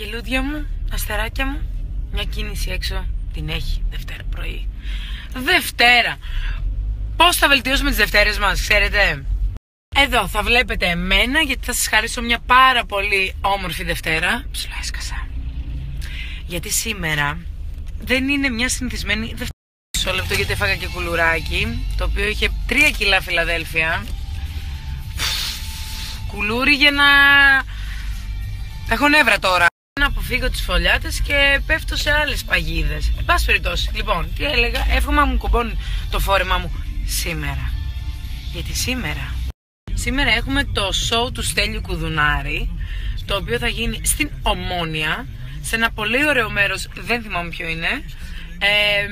Γελούδια μου, αστεράκια μου, μια κίνηση έξω την έχει Δευτέρα πρωί. Δευτέρα! Πώς θα βελτιώσουμε τις Δευτέρες μας, ξέρετε; Εδώ θα βλέπετε εμένα γιατί θα σας χαρίσω μια πάρα πολύ όμορφη Δευτέρα. Ψηλά έσκασα. Γιατί σήμερα δεν είναι μια συνηθισμένη Δευτέρα. Μισό λεπτό γιατί έφαγα και κουλουράκι, το οποίο είχε 3 κιλά Φιλαδέλφια. Κουλούρι για να... Έχω νεύρα τώρα. Να αποφύγω τις φωλιάτες και πέφτω σε άλλες παγίδες. Εν πάση περιπτώσει. Λοιπόν, τι έλεγα, εύχομαι να μου κουμπώνει το φόρεμά μου σήμερα. Γιατί σήμερα, σήμερα έχουμε το show του Στέλιου Κουδουνάρη, το οποίο θα γίνει στην Ομόνια, σε ένα πολύ ωραίο μέρος, δεν θυμάμαι ποιο είναι. Ε,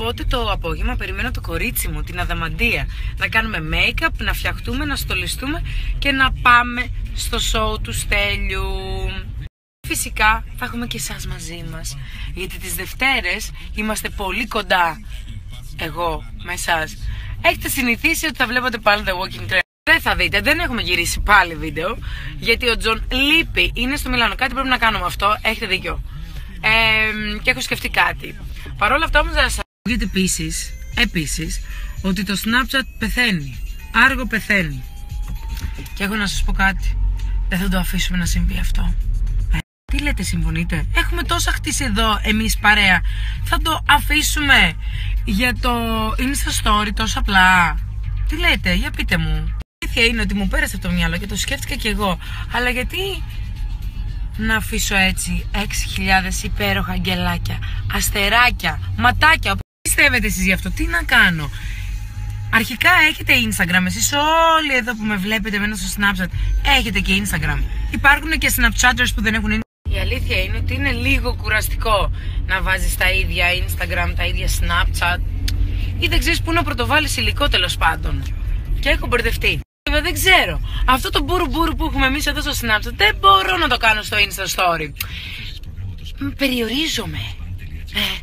Οπότε το απόγευμα περιμένω το κορίτσι μου, την Αδαμαντία, να κάνουμε make-up, να φτιαχτούμε, να στολιστούμε και να πάμε στο show του Στέλιου. Φυσικά θα έχουμε και εσάς μαζί μας, γιατί τις Δευτέρες είμαστε πολύ κοντά, εγώ με εσάς. Έχετε συνηθίσει ότι θα βλέπετε πάλι The Walking Dead. Δεν θα δείτε, δεν έχουμε γυρίσει πάλι βίντεο, γιατί ο Τζον λείπει, είναι στο Μιλάνο, κάτι πρέπει να κάνουμε αυτό, έχετε δίκιο. Ε, και έχω σκεφτεί κάτι. Παρ' όλα αυτά όμως να σας Ακούγεται επίσης, επίσης, ότι το Snapchat πεθαίνει. Άργο πεθαίνει. Και έχω να σας πω κάτι. Δεν θα το αφήσουμε να συμβεί αυτό. Ε, τι λέτε, συμφωνείτε; Έχουμε τόσα χτίσει εδώ εμείς παρέα. Θα το αφήσουμε για το Insta Story τόσο απλά. Τι λέτε, για πείτε μου. Η αλήθεια είναι ότι μου πέρασε από το μυαλό και το σκέφτηκα κι εγώ. Αλλά γιατί να αφήσω έτσι 6.000 υπέροχα αγγελάκια, αστεράκια, ματάκια πιστεύετε εσείς γι' αυτό, τι να κάνω; Αρχικά έχετε Instagram, εσείς όλοι εδώ που με βλέπετε μένω στο Snapchat έχετε και Instagram. Υπάρχουν και Snapchatters που δεν έχουν Instagram. Η αλήθεια είναι ότι είναι λίγο κουραστικό να βάζεις τα ίδια Instagram, τα ίδια Snapchat ή δεν ξέρεις πού να πρωτοβάλεις υλικό τέλος πάντων. Και έχω μπερδευτεί. Βέβαια δεν ξέρω. Αυτό το μπούρου μπούρου που έχουμε εμείς εδώ στο Snapchat δεν μπορώ να το κάνω στο Insta Story. Περιορίζομαι. Ε,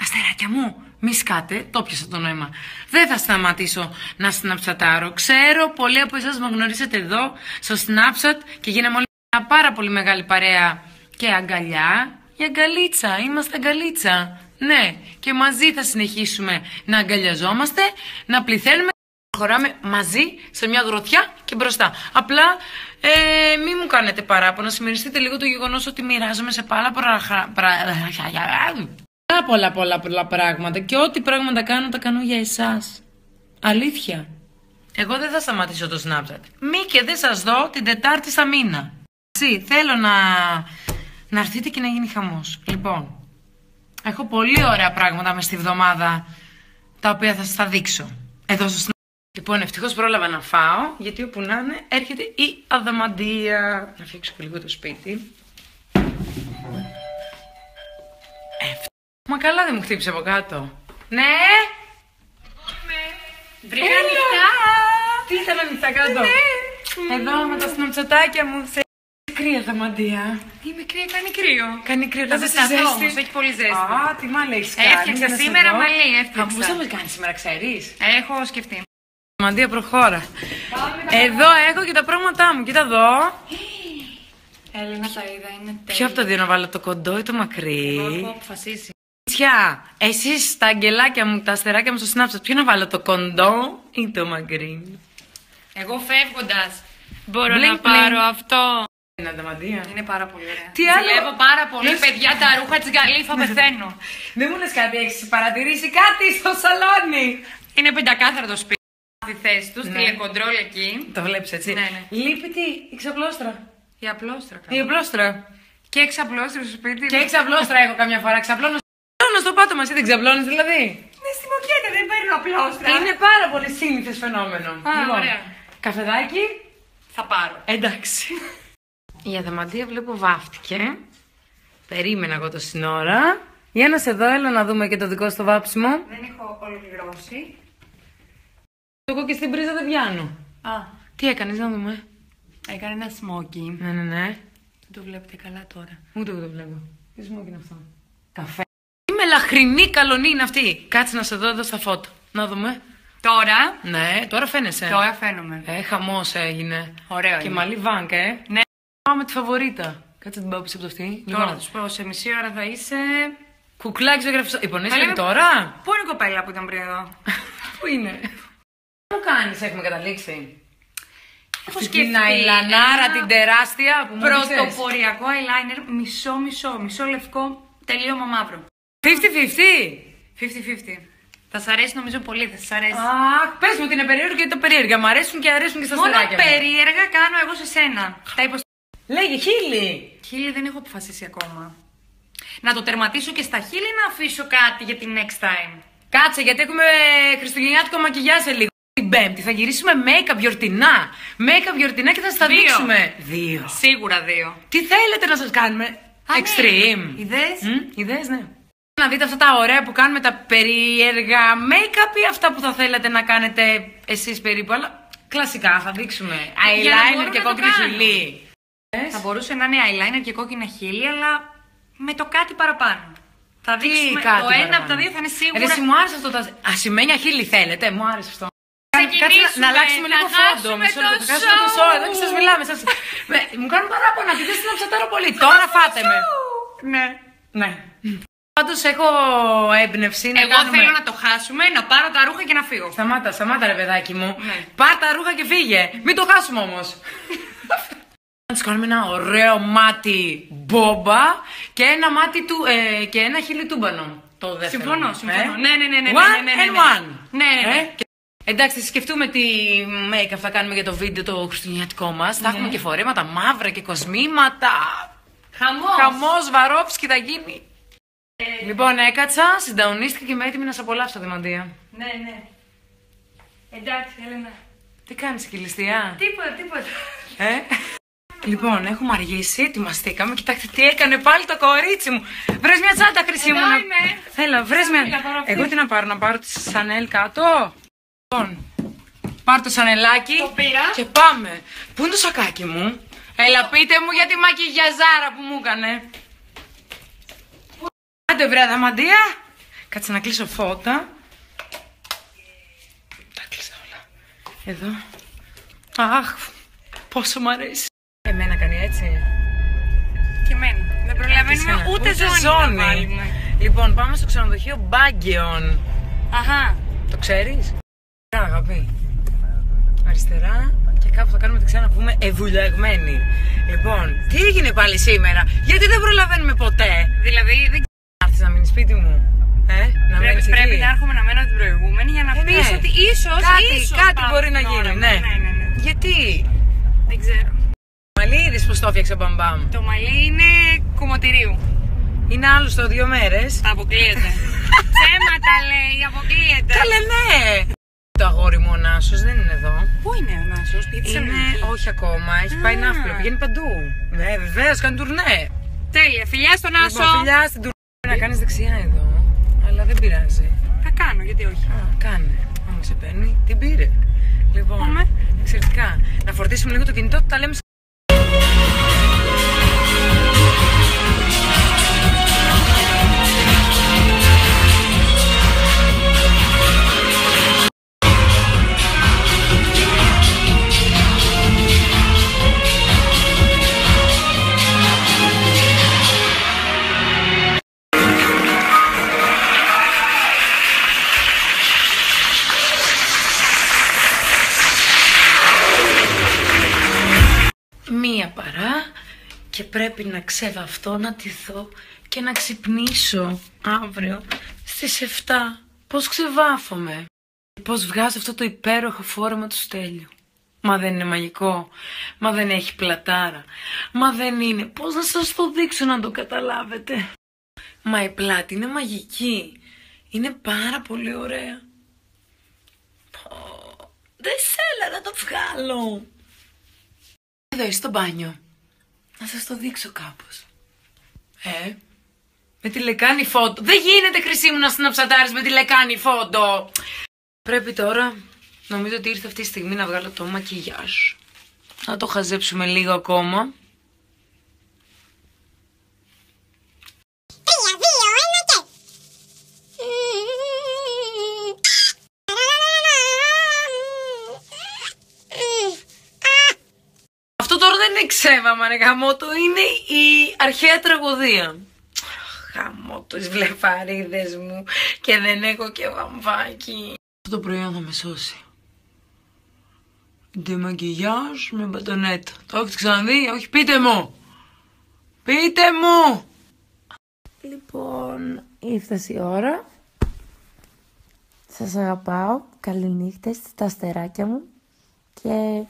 Αστεράκια μου, μη σκάτε, το πιάσα το νόημα. Δεν θα σταματήσω να συναψατάρω. Ξέρω, πολλοί από εσάς με γνωρίσετε εδώ, στο Snapchat και γίναμε όλοι μια πάρα πολύ μεγάλη παρέα και αγκαλιά. Η αγκαλίτσα, είμαστε αγκαλίτσα. Ναι, και μαζί θα συνεχίσουμε να αγκαλιαζόμαστε, να πληθαίνουμε προχωράμε μαζί σε μια γροθιά και μπροστά. Απλά ε, μην μου κάνετε παράπονα, συμμεριστείτε λίγο το γεγονός ότι μοιράζομαι σε πάρα πολλά πάρα πολλά πολλά πολλά πράγματα και ό,τι πράγματα κάνω τα κάνω για εσάς. Αλήθεια. Εγώ δεν θα σταματήσω το Snapchat. Μη και δεν σας δω την Τετάρτη στα μήνα. Τσι, θέλω να, να έρθετε και να γίνει χαμός. Λοιπόν, έχω πολύ ωραία πράγματα μες στη βδομάδα τα οποία θα σας τα δείξω. Εδώ στο Snapchat. Λοιπόν, ευτυχώς πρόλαβα να φάω, γιατί όπου να είναι έρχεται η αδαμαντία. Να φύξω και λίγο το σπίτι. Μα καλά δεν μου χτύπησε από κάτω. Ναι! Βρήκα ανοιχτά! Τι ήταν ανοιχτά κάτω! Ναι. Εδώ με τα σνοψατάκια μου. Σε κρύα δαμαντία. Είμαι κρύα, κάνει κρύο. Κάνει κρύο, Θα δεν ζεσταθώ όμως, έχει πολύ ζέστη. Α, τι μάλλον έχεις κάνει. Έφτιαξα για να σε σήμερα δω. μαλλί, Α, έφτιαξα. Πώς θα με κάνεις σήμερα, ξέρεις. Έχω σκεφτεί. Δαμαντία προχώρα. Εδώ έχω και τα πράγματά μου. Κοίτα εδώ. Έλενα τα είδα, είναι τέλειο. Ποιο από τα δύο να βάλω, το κοντό ή το Εγώ μακρύ. έχω αποφασίσει. Τσιά, εσείς τα αγγελάκια μου, τα αστεράκια μου στο Snapchat, ποιο να βάλω, το κοντό ή το μακρύ; Εγώ φεύγοντας μπορώ Μπλινκ, να πάρω μπλινκ. αυτό. Είναι ανταμαντία. Είναι πάρα πολύ ωραία. Τι άλλο; Ζηλεύω πάρα πολύ, Λες- παιδιά, τα ρούχα της Γκαλίφα πεθαίνω. Δεν μου λες κάτι, έχεις παρατηρήσει κάτι στο σαλόνι; Είναι πεντακάθαρο το σπίτι. Στη θέση τους, Ναι. τηλεκοντρόλ εκεί. Το βλέπεις έτσι. Ναι, ναι. Λείπει τι, η ξαπλώστρα. Η απλόστρα. Η απλώστρα. Και εξαπλώστρα στο σπίτι. Και ξαπλώστρα έχω καμιά φορά, ξαπλώνω Ξαπλώνω στο πάτωμα, εσύ δεν ξαπλώνεις δηλαδή; Ναι, στη μοκέτα δεν παίρνω απλόστρα. Είναι πάρα πολύ σύνηθες φαινόμενο. Λοιπόν, Α, ωραία. Καφεδάκι. Θα πάρω. Εντάξει. Η αδαμαντία βλέπω βάφτηκε. Περίμενα εγώ το σύνορα. Για να σε δω, έλα να δούμε και το δικό στο βάψιμο. Δεν έχω ολοκληρώσει. Εγώ και στην πρίζα δεν πιάνω. Α, Τι έκανες να δούμε. έκανε ένα σμόκι. Ναι, ναι, ναι. Δεν το βλέπετε καλά τώρα. Ούτε εγώ το βλέπω. Τι σμόκι είναι αυτό; Καφέ. Είμαι λαχρινή καλονή είναι αυτή. Κάτσε να σε δω εδώ στα φώτα. Να δούμε. Τώρα, Ναι, τώρα φαίνεσαι. τώρα φαίνομαι. Ε, χαμός έγινε. Ωραίο Και είναι. μαλλί βάνκα, ε. Ναι. Α, Πάμε τη φαβορίτα. Κάτσε την πάω πίσω από το αυτή. Τώρα θα Λοιπόν, τους πω σε μισή ώρα θα είσαι. κουκλάκι ζωγραφιστό. Θα Υπονέσαι λέμε- τώρα; Πού είναι η κοπέλα που ήταν πριν εδώ; Πού είναι; Τι μου κάνεις, έχουμε καταλήξει. Έχω Αυτή σκεφτεί την αιλανάρα ένα την τεράστια που μου έδειξες. Πρωτοποριακό eyeliner, μισό μισό, μισό λευκό, τελείωμα μαύρο. 50-50. 50-50. Θα σ' αρέσει νομίζω πολύ, θα σ' αρέσει. Αχ, πες μου ότι είναι περίεργο γιατί τα περίεργα. Μ' αρέσουν και αρέσουν και στα Μόνο στεράκια μου. περίεργα κάνω εγώ σε σένα. Τα υποσ... Λέγε χίλι. Χίλι δεν έχω αποφασίσει ακόμα. Να το τερματίσω και στα χείλη ή να αφήσω κάτι για την next time; Κάτσε γιατί έχουμε χριστουγεννιάτικο μακιγιά σε λίγο. Την Πέμπτη θα γυρίσουμε make-up γιορτινά. Make-up γιορτινά και θα σας τα Δύο. δείξουμε. Δύο. Σίγουρα δύο. Τι θέλετε να σας κάνουμε; Α, ναι. Extreme. Ιδέες; Μμ, Ιδέες, ναι. Να δείτε αυτά τα ωραία που κάνουμε τα περίεργα make-up ή αυτά που θα θέλετε να κάνετε εσείς περίπου. Αλλά κλασικά θα δείξουμε. Για να Eyeliner μπορώ και να το κόκκινη κάνω. Χειλή. Θα μπορούσε να είναι eyeliner και κόκκινα χείλη, αλλά με το κάτι παραπάνω. Θα Τι δείξουμε κάτι το ένα παραπάνω. από τα δύο θα είναι σίγουρα. Ρε, εσύ μου άρεσε αυτό. Τα... Ασημένια χείλη θέλετε, μου άρεσε αυτό. Ξεκινήσουμε, Κάτσε να, να αλλάξουμε να λίγο φόντο. χάσουμε Μισό το λεπτό, θα χάσουμε το show. show. Εδώ και σας μιλάμε. Σας... Με, μου κάνουν παράπονα ότι δεν στην ψατάρω πολύ. Τώρα φάτε με. Ναι. Ναι. Πάντως έχω έμπνευση να Εγώ κάνουμε... θέλω να το χάσουμε, να πάρω τα ρούχα και να φύγω. Σταμάτα, σταμάτα ρε παιδάκι μου. Ναι. Πάρ τα ρούχα και φύγε. Μην το χάσουμε όμως. Να τους κάνουμε ένα ωραίο μάτι μπόμπα και ένα μάτι του. Ε, και ένα χείλη τούμπανο. Το δεύτερο. Συμφωνώ, Ε; συμφωνώ. Ναι, ναι, ναι, ναι, One ναι, ναι, ναι, and ναι. one. Ναι, ναι, ναι. Ε; Και- Εντάξει, θα σκεφτούμε τι make-up θα κάνουμε για το βίντεο το χριστουγεννιάτικό μας. Ναι. Θα έχουμε και φορέματα μαύρα και κοσμήματα. Χαμός. Χαμός, βαρόψκι θα γίνει. Λοιπόν, έκατσα, συνταονίστηκα και είμαι έτοιμη να σε απολαύσω, Δημαντία. Ναι, ναι. Εντάξει, Έλενα. Τι κάνεις, κυλιστιά. Τίποτα, τίποτα. Ε; Λοιπόν, έχουμε αργήσει, ετοιμαστήκαμε. Κοιτάξτε τι έκανε πάλι το κορίτσι μου. Βρες μια τσάντα, χρυσή μου. Εδώ να- είμαι. Έλα, βρες Έλα, μια. πάρω αυτή. Εγώ τι να πάρω, να πάρω τη Σανέλ κάτω. Λοιπόν, πάρ το σανελάκι. Το πήρα. Και πάμε. Πού είναι το σακάκι μου; Έλα, πείτε μου για τη μακιγιαζάρα που μου έκανε. Άντε βρε Αδαμαντία. Κάτσε να κλείσω φώτα. Τα κλείσα όλα. Εδώ. Αχ, πόσο μ' αρέσει. Προλαβαίνουμε Εσένα. ούτε, ζώνη. να βάλουμε. Λοιπόν, πάμε στο ξενοδοχείο Μπάγκεον. Αχα. Το ξέρεις; Αριστερά, αγάπη. Αριστερά και κάπου θα κάνουμε δεξιά να πούμε ευουλιαγμένοι. Λοιπόν, τι έγινε πάλι σήμερα, γιατί δεν προλαβαίνουμε ποτέ; Δηλαδή δεν Να έρθεις να μείνεις σπίτι μου. Ε, να πρέπει, μένεις πρέπει εκεί. να έρχομαι να μένω την προηγούμενη για να Ε, πεις ναι. ότι ίσως, Κάτι, ίσως κάτι πάμε μπορεί να την ώρα γίνει, μου. ναι. ναι, ναι, ναι. Γιατί; Δεν ξέρω. Μαλή είδες πως το έφτιαξε μπαμπάμ. Το μαλλί είναι κομμωτηρίου. Είναι άλλο στο δύο μέρες. Αποκλείεται. Ψέματα λέει, αποκλείεται. Καλέ ναι. Το αγόρι μου ο Νάσος δεν είναι εδώ. Πού είναι ο Νάσος, πήγε στη Είναι, Θεσσαλονίκη. όχι ακόμα, έχει πάει Α. ναύπλιο, πηγαίνει παντού. Ναι, βεβαίως, κάνει τουρνέ. Τέλεια, φιλιά στον Νάσο. Λοιπόν, φιλιά στην τουρνέ. Να κάνεις δεξιά εδώ. Αλλά δεν πειράζει. Θα κάνω, γιατί όχι. Α, κάνε. Άμα σε παίρνει, την πήρε. Λοιπόν, Πάμε. εξαιρετικά. Να φορτίσουμε λίγο το κινητό, τα λέμε. σ- παρά και πρέπει να ξεβαυτώ, να τυθώ και να ξυπνήσω αύριο στις 7. Πώς ξεβάφομαι; Πώς βγάζω αυτό το υπέροχο φόρεμα του στέλιου; Μα δεν είναι μαγικό. Μα δεν έχει πλατάρα. Μα δεν είναι. Πώς να σας το δείξω να το καταλάβετε; Μα η πλάτη είναι μαγική. Είναι πάρα πολύ ωραία. Πω, δεν θέλω να το βγάλω. Εδώ είσαι στο μπάνιο. Να σας το δείξω κάπως. Ε, με τη λεκάνη φόντο. Δεν γίνεται χρυσή μου να συναψατάρεις με τη λεκάνη φόντο. Πρέπει τώρα, νομίζω ότι ήρθε αυτή η στιγμή να βγάλω το μακιγιάζ. Να το χαζέψουμε λίγο ακόμα. Τρία, δύο, ένα και. Αυτό τώρα δεν είναι Σέβα, μανε γαμότο, είναι η αρχαία τραγωδία. Γαμότο, τις βλεφαρίδες μου και δεν έχω και βαμβάκι. Αυτό το προϊόν θα με σώσει. Ντεμαγκιγιάζ με μπατονέτα. Το έχετε ξαναδεί, όχι πείτε μου. Πείτε μου. Λοιπόν, ήρθε η ώρα. Σας αγαπάω. Καληνύχτες στα αστεράκια μου. Και